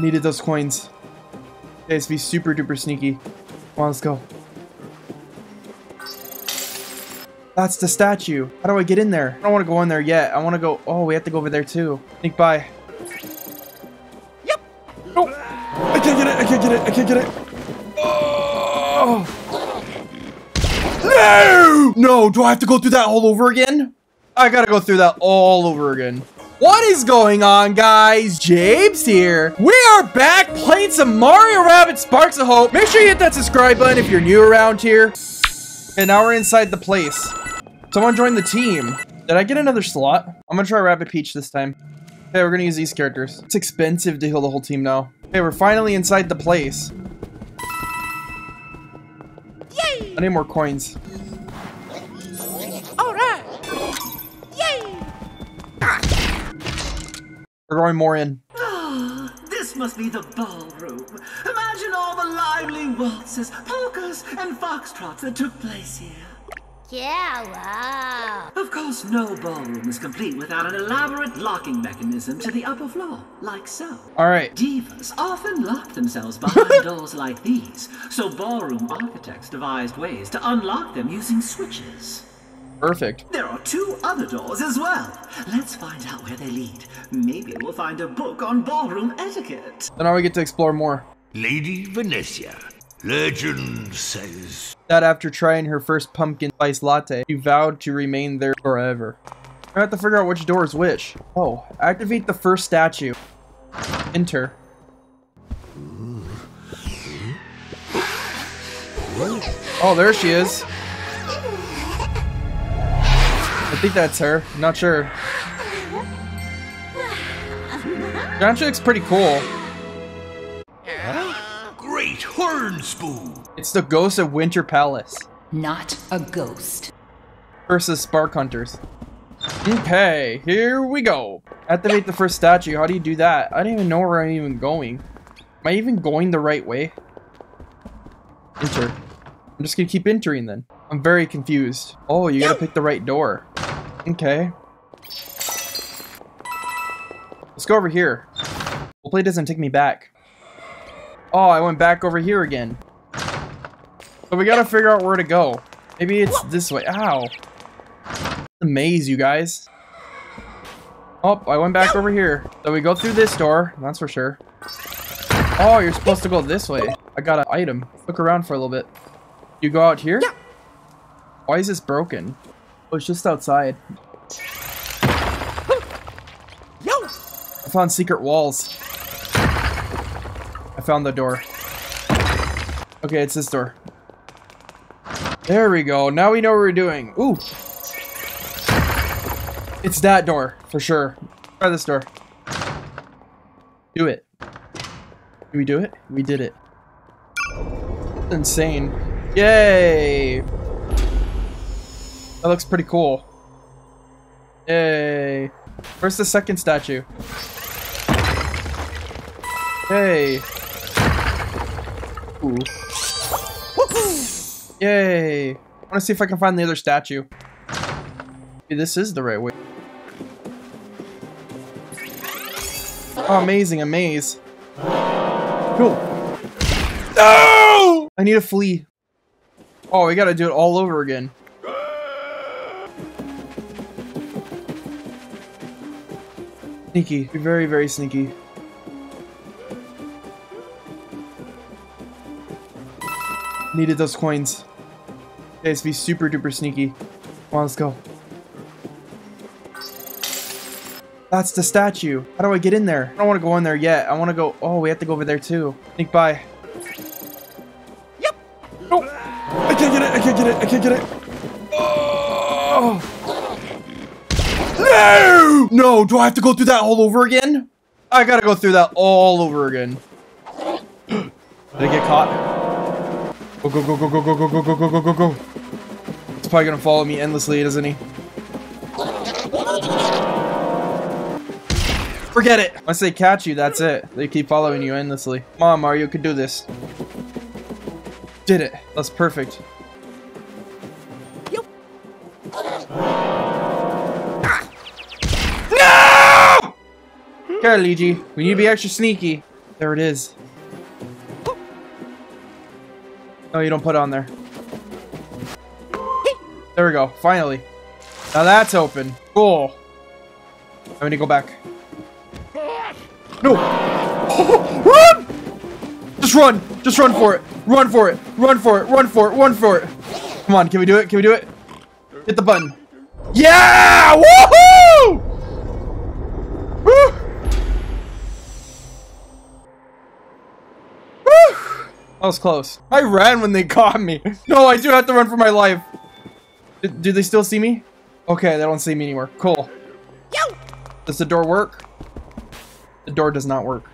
Needed those coins. Okay, let's be super duper sneaky. Come on, let's go. That's the statue. How do I get in there? I don't want to go in there yet. I want to go... Oh, we have to go over there too. Sneak by. Yep. Oh, I can't get it. I can't get it. I can't get it. Oh. No! No, do I have to go through that all over again? I gotta go through that all over again. What is going on, guys? James here. We are back playing some Mario Rabbids Sparks of Hope. Make sure you hit that subscribe button if you're new around here. And now we're inside the place. Someone joined the team. Did I get another slot? I'm gonna try Rabbid Peach this time. Okay, we're gonna use these characters. It's expensive to heal the whole team now. Okay, we're finally inside the place. Yay! I need more coins. We're going more in. Ah, this must be the ballroom. Imagine all the lively waltzes, polkas, and foxtrots that took place here. Yeah, wow. Of course, no ballroom is complete without an elaborate locking mechanism to the upper floor, like so. All right. Divas often lock themselves behind doors like these, so ballroom architects devised ways to unlock them using switches. Perfect. There are two other doors as well. Let's find out where they lead. Maybe we'll find a book on ballroom etiquette. So now we get to explore more. Lady Venetia, legend says. That after trying her first pumpkin spice latte, she vowed to remain there forever. I have to figure out which door is which. Oh, activate the first statue. Enter. Oh, there she is. Think that's her. I'm not sure. She actually looks pretty cool. Great horn spoon. It's the ghost of Winter Palace Not a ghost. versus Spark Hunters. Okay, here we go. Activate the first statue. How do you do that? I don't even know where I'm even going. Am I even going the right way? Enter. I'm just gonna keep entering then. I'm very confused. Oh, you gotta pick the right door. Okay. Let's go over here. Hopefully it doesn't take me back. Oh, I went back over here again. So we gotta figure out where to go. Maybe it's this way. Ow. The maze, you guys. Oh, I went back over here. So we go through this door, that's for sure. Oh, you're supposed to go this way. I got an item. Look around for a little bit. You go out here? Why is this broken? Oh, it's just outside. Yo! I found secret walls. I found the door. Okay, it's this door. There we go. Now we know what we're doing. Ooh. It's that door, for sure. Try this door. Do it. Did we do it? We did it. Insane. Yay! That looks pretty cool. Yay. Where's the second statue? Hey. Ooh. Yay. I want to see if I can find the other statue. Maybe this is the right way. Oh, amazing, a maze. Cool. No! I need to flee. Oh, we gotta do it all over again. Sneaky. You're very, very sneaky. Needed those coins. Okay, let's be super duper sneaky. Come on, let's go. That's the statue. How do I get in there? I don't want to go in there yet. I want to go... Oh, we have to go over there too. Sneak by. Yep. No! I can't get it! I can't get it! I can't get it! Oh! No! No! Do I have to go through that all over again? I gotta go through that all over again. Did I get caught? Go, go, go, go, go, go, go, go, go, go, go, go, go. It's probably gonna follow me endlessly, doesn't he? Forget it! Once they catch you, that's it. They keep following you endlessly. Come on, Mario, you can do this. Did it. That's perfect. Okay, Luigi. We need to be extra sneaky. There it is. No, you don't put it on there. There we go. Finally. Now that's open. Cool. I'm gonna go back. No! run! Just run! Just run for it! Run for it! Run for it! Run for it! Run for it! Come on, can we do it? Can we do it? Hit the button. Yeah! Woohoo! That was close. I ran when they caught me. No, I do have to run for my life. Do, do they still see me? Okay, they don't see me anymore. Cool. Yo! Does the door work? The door does not work.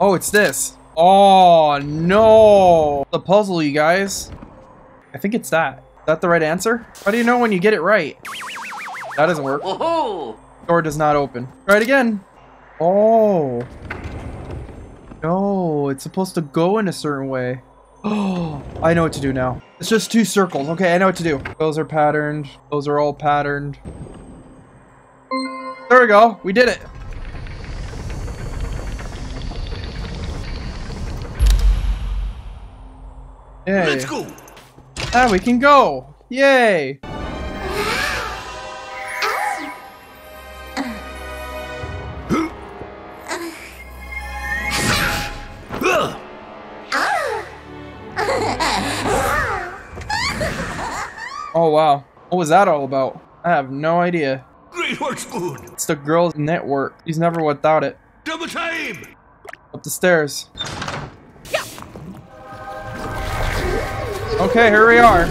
Oh, it's this. Oh, no. The puzzle, you guys. I think it's that. Is that the right answer? How do you know when you get it right? That doesn't work. Door does not open. Try it again. Oh. No, it's supposed to go in a certain way. Oh, I know what to do now. It's just two circles. Okay, I know what to do. Those are patterned. Those are all patterned. There we go. We did it. Yay. Let's go. Ah, we can go. Yay. Oh, wow. What was that all about? I have no idea. Great horn spoon. It's the girls' network. He's never without it. Double time. Up the stairs. Okay, here we are.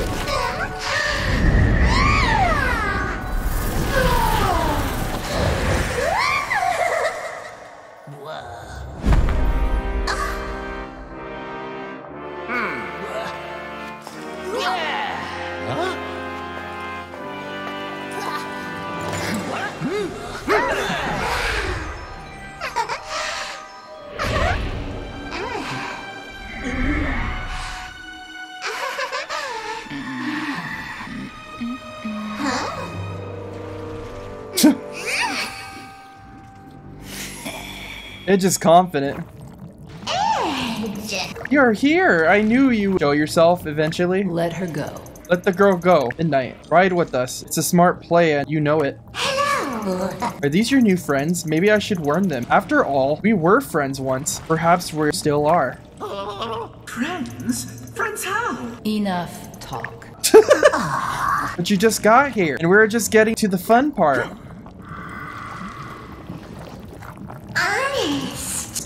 Edge is confident. Edge! You're here. I knew you would show yourself eventually. Let her go. Let the girl go. Midnite. Ride with us. It's a smart play and you know it. Hello! Are these your new friends? Maybe I should warn them. After all, we were friends once. Perhaps we still are. Friends? Friends how? Enough talk. But you just got here, and we are just getting to the fun part.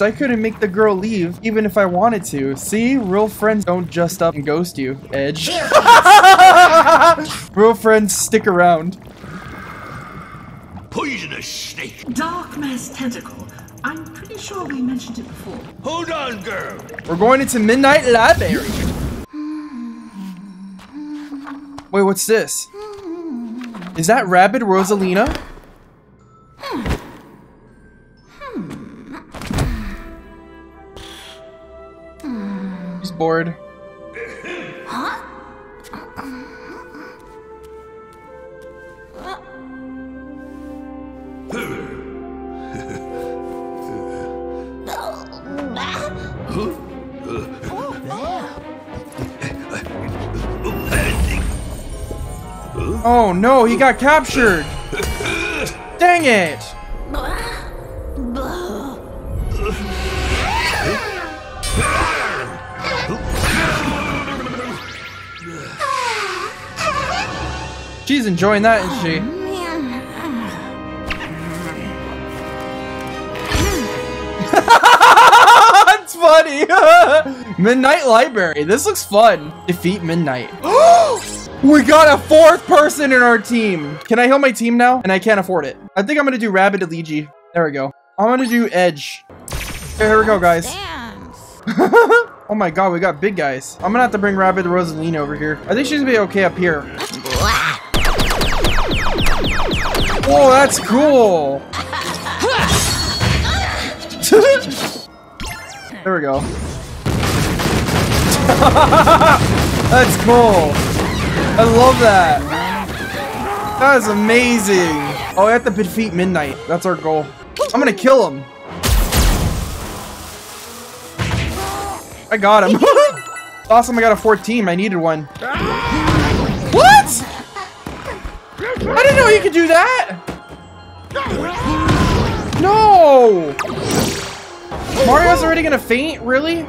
I couldn't make the girl leave, even if I wanted to. See? Real friends don't just up and ghost you, Edge. Real friends stick around. Poisonous snake. Darkmess Tentacle. I'm pretty sure we mentioned it before. Hold on, girl. We're going into Midnight Library. Wait, what's this? Is that Rabbid Rosalina? Bored. Oh no, he got captured! Dang it! She's enjoying that, isn't she? That's funny! Midnight Library. This looks fun. Defeat Midnite. we got a fourth person in our team. Can I heal my team now? And I can't afford it. I think I'm gonna do Rabbid Luigi. There we go. I'm gonna do Edge. Okay, here we go, guys. oh my god, we got big guys. I'm gonna have to bring Rabbid Rosaline over here. I think she's gonna be okay up here. Whoa, that's cool. there we go. that's cool. I love that. That is amazing. Oh, we have to defeat Midnite. That's our goal. I'm gonna kill him. I got him. awesome, I got a 14. I needed one. What? I didn't know you could do that. No! Mario's already gonna faint? Really?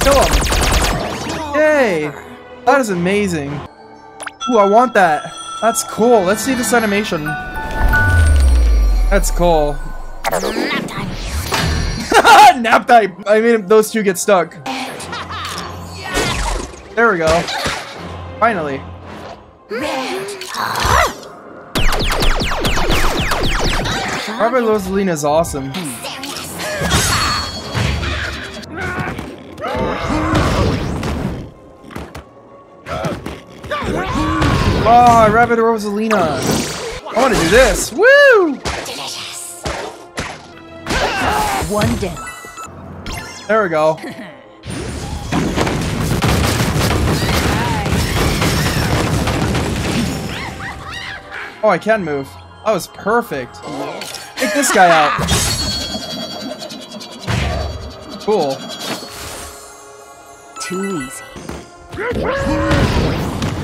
Kill him. Yay! That is amazing. Ooh, I want that. That's cool. Let's see this animation. That's cool. Nap time. Nap time! I mean, those two get stuck. There we go. Finally. Rabbid Rosalina is awesome. Oh, Rabbid Rosalina. I want to do this. Woo! One down. There we go. Oh, I can move. That was perfect. Take this guy out. Cool. Too easy.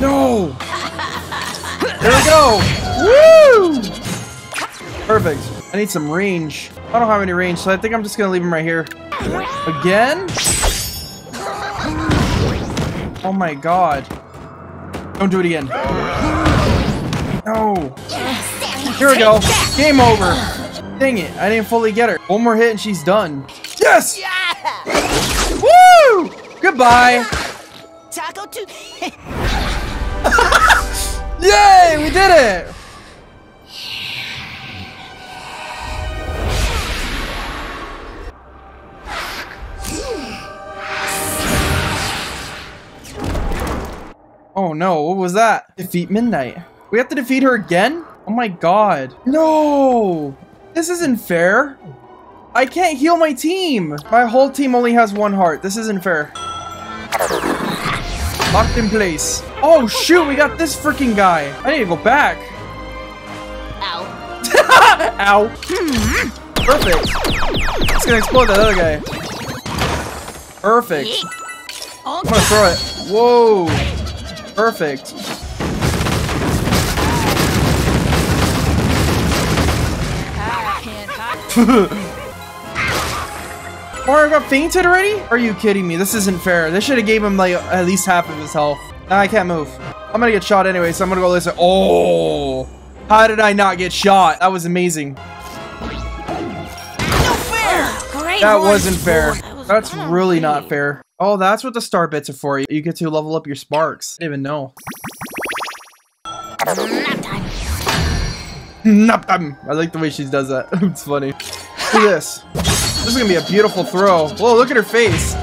No! There we go! Woo! Perfect. I need some range. I don't have any range, so I think I'm just gonna leave him right here. Again? Oh my god. Don't do it again. No. Here we go. Game over. Dang it. I didn't fully get her. One more hit and she's done. Yes! Woo! Goodbye. Taco Yay! We did it! Oh no, what was that? Defeat Midnite. We have to defeat her again? Oh my god. No! This isn't fair. I can't heal my team. My whole team only has one heart. This isn't fair. Locked in place. Oh shoot, we got this freaking guy. I need to go back. Ow. Ow. Perfect. It's gonna explode that other guy. Perfect. I'm gonna throw it. Whoa. Perfect. Mario got fainted already? Are you kidding me? This isn't fair. They should have gave him like at least half of his health. Nah, I can't move. I'm gonna get shot anyway, so I'm gonna go listen. Oh! How did I not get shot? That was amazing. Great That wasn't fair. Was That's really not fair. Oh, that's what the star bits are for. You get to level up your sparks. I didn't even know. Nap them. I like the way she does that. it's funny. Look at this. This is gonna be a beautiful throw. Whoa, look at her face.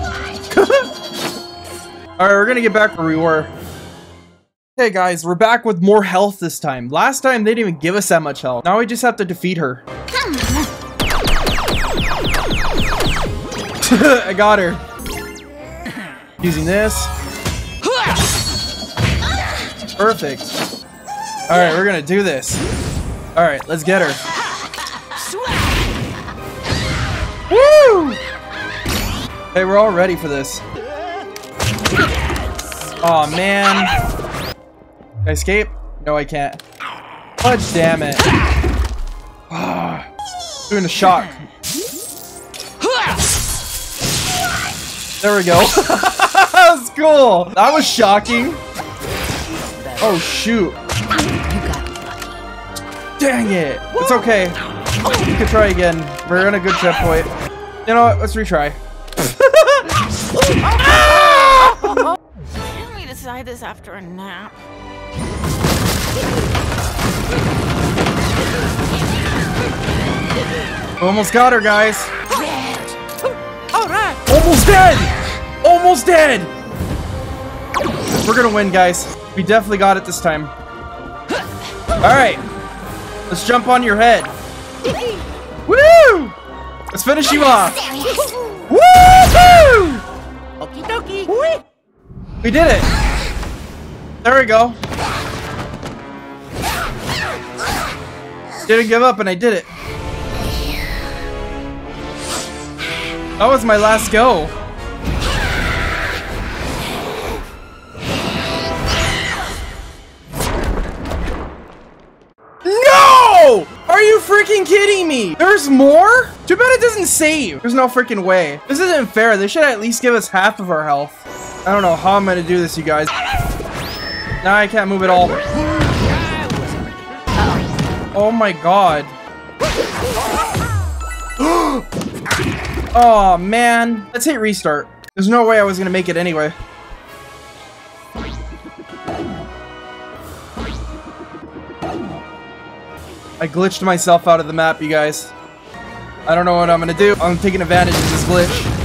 Alright, we're gonna get back where we were. Hey guys, we're back with more health this time. Last time they didn't even give us that much health. Now we just have to defeat her. I got her. Using this. Perfect. Alright, we're gonna do this. Alright, let's get her. Woo! Hey, we're all ready for this. oh man. Can I escape? No, I can't. Fudge, damn it. Ah, doing a shock. There we go. that was cool. That was shocking. Oh shoot. You got lucky. Dang it. It's okay. We can try again. We're in a good checkpoint. You know what? Let's retry. Can we decide this after a nap? Almost got her, guys. All right. Almost dead! Almost dead! We're gonna win, guys. We definitely got it this time. Alright. Let's jump on your head. Woo! Let's finish you off. Woo! Okie dokie. We did it. There we go. Didn't give up and I did it. That was my last go. Freaking kidding me? There's more? Too bad it doesn't save. There's no freaking way. This isn't fair. They should at least give us half of our health. I don't know how I'm gonna do this, you guys. Now I can't move at all. Oh my god. oh man. Let's hit restart. There's no way I was gonna make it anyway. I glitched myself out of the map, you guys. I don't know what I'm gonna do. I'm taking advantage of this glitch.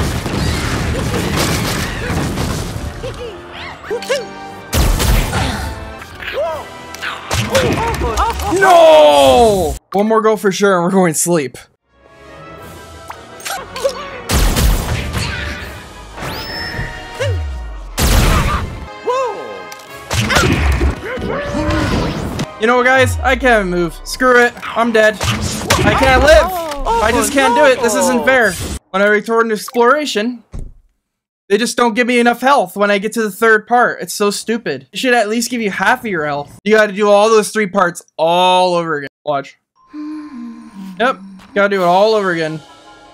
No! One more go for sure and we're going to sleep. You know what, guys? I can't move. Screw it. I'm dead. I can't live. I just can't do it. This isn't fair. When I return to exploration, they just don't give me enough health when I get to the third part. It's so stupid. It should at least give you half of your health. You gotta do all those three parts all over again. Watch. Yep. Gotta do it all over again.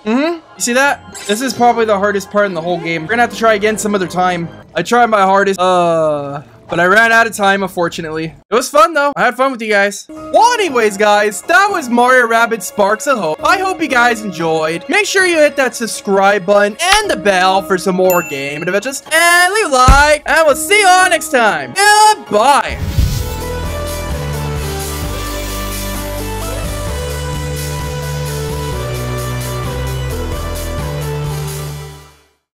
Mm-hmm. You see that? This is probably the hardest part in the whole game. We're gonna have to try again some other time. I tried my hardest. Uh... But I ran out of time, unfortunately. It was fun, though. I had fun with you guys. Well, anyways, guys, that was Mario Rabbids Sparks of Hope. I hope you guys enjoyed. Make sure you hit that subscribe button and the bell for some more game adventures. And leave a like, and we'll see you all next time. Goodbye.